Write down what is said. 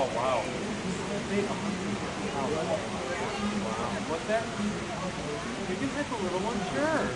Oh, wow. Wow. What's that? You can hit the little one, sure.